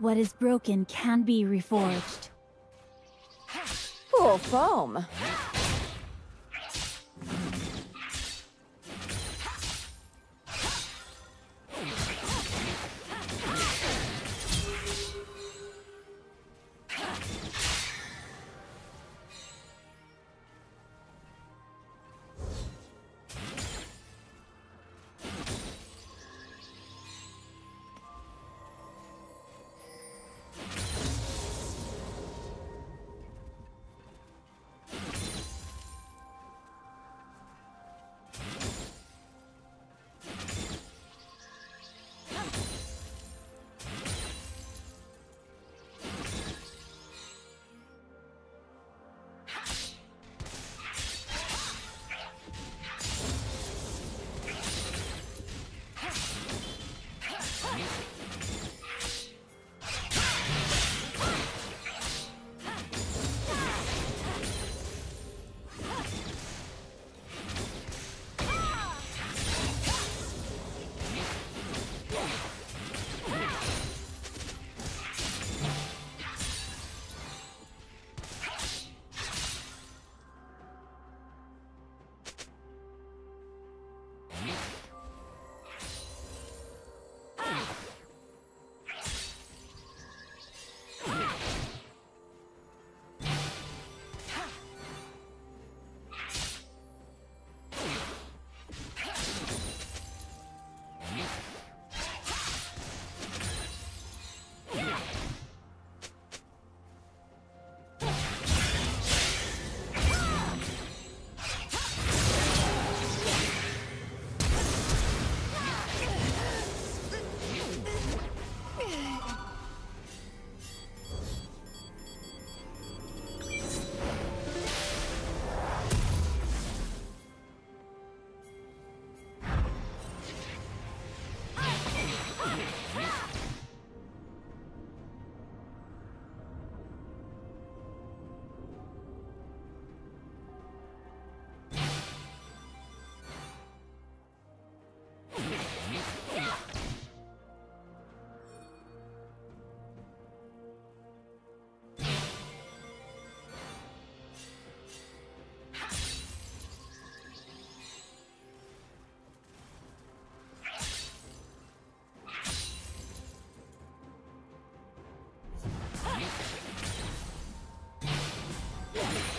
What is broken can be reforged. Full foam. Yeah.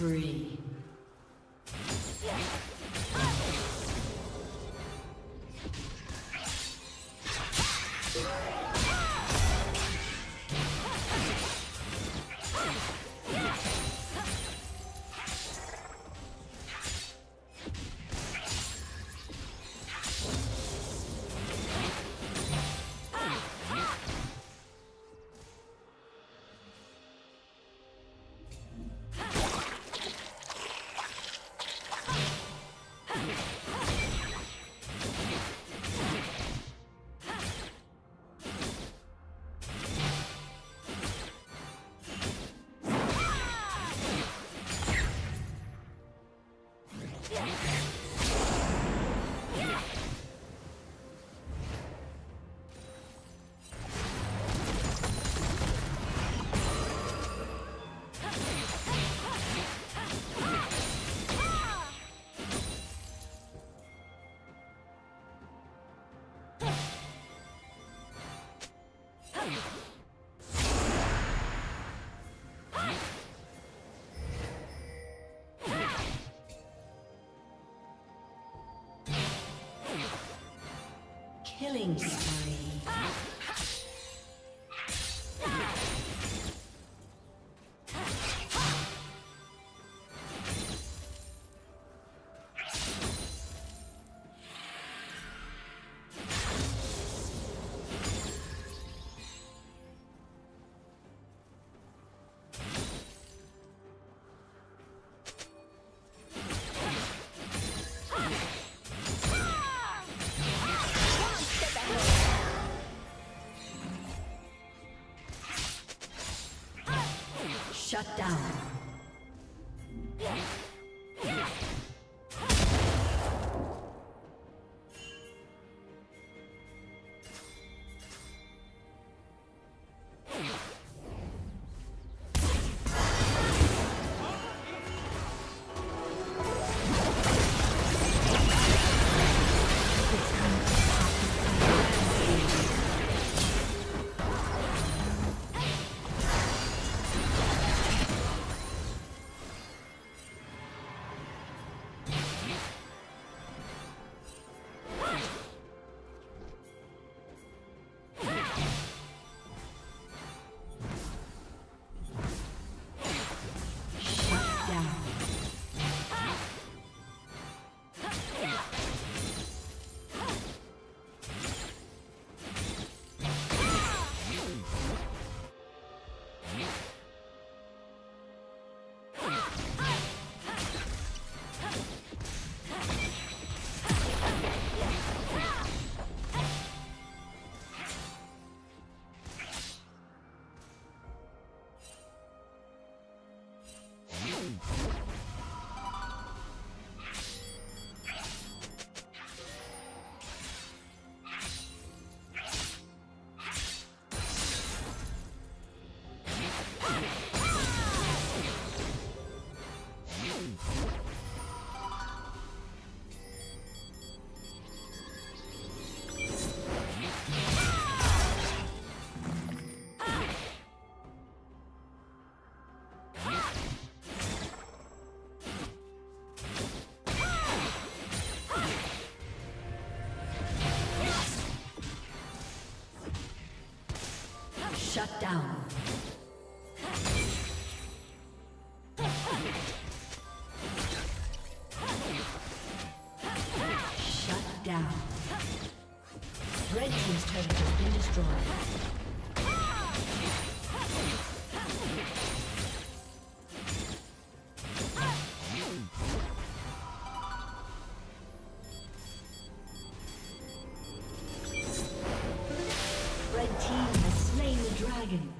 Spree. Killing spree. Shut down. dragon.